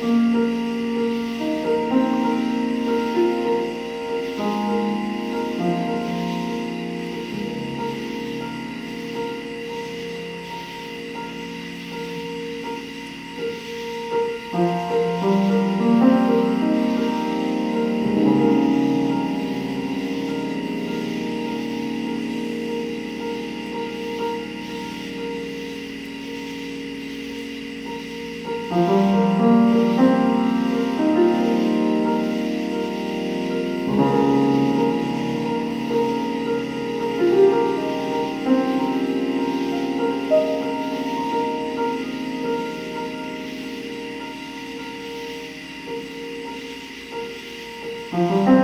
Música Mm-hmm.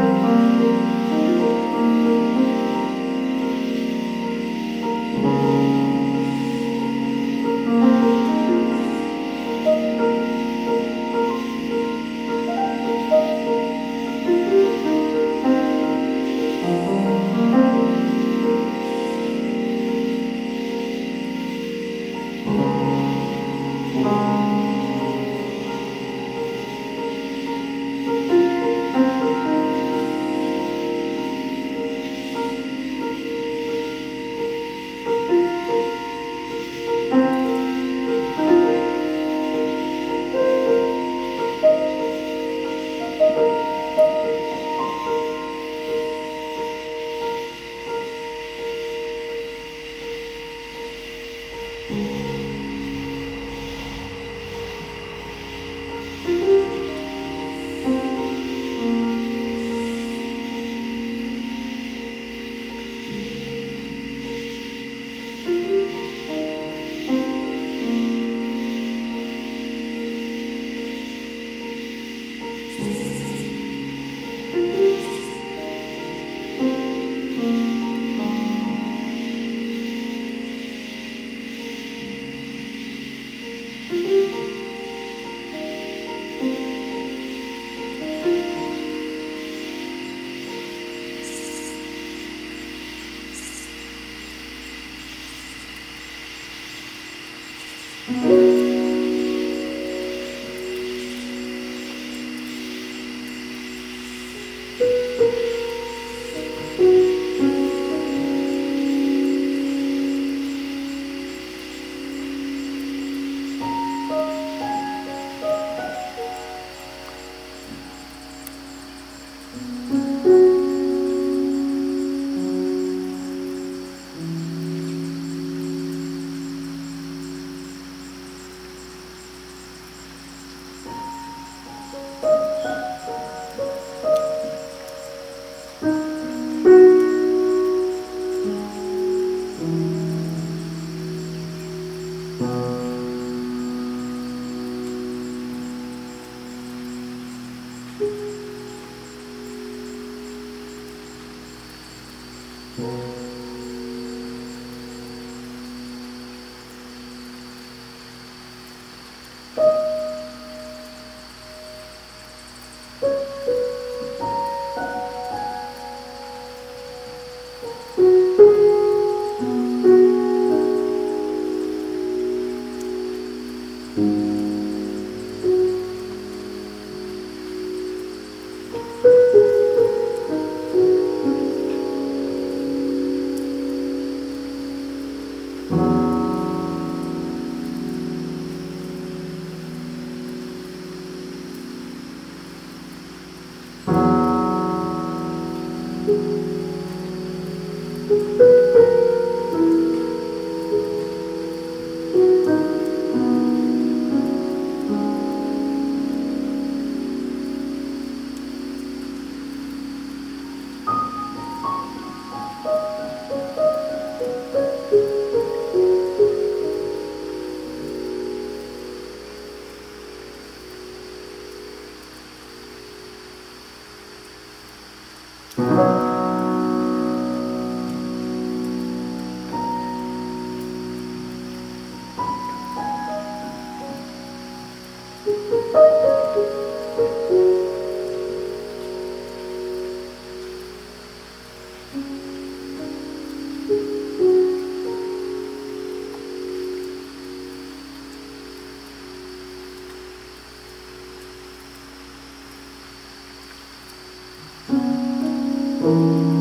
Música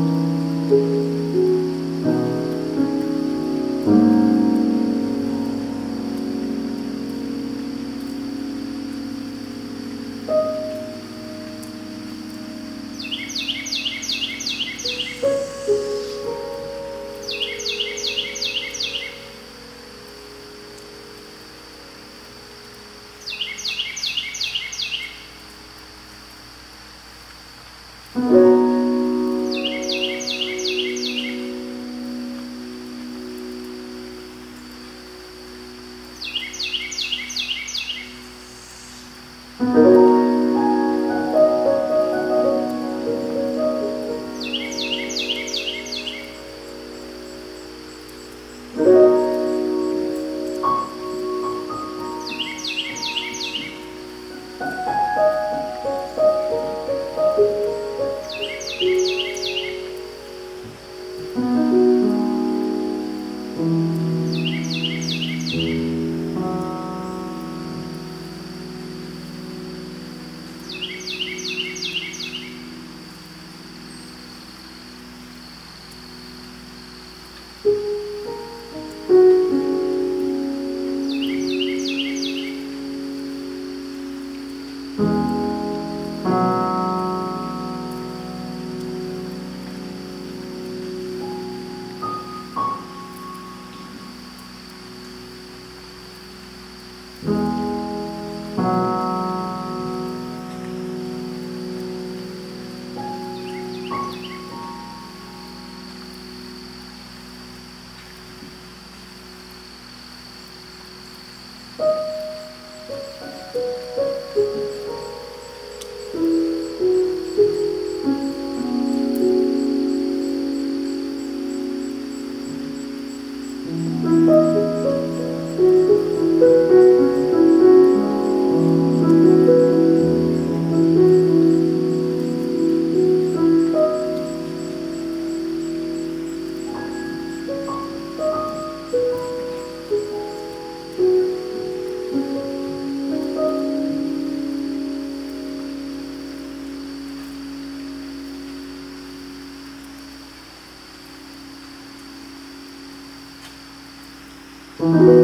Thank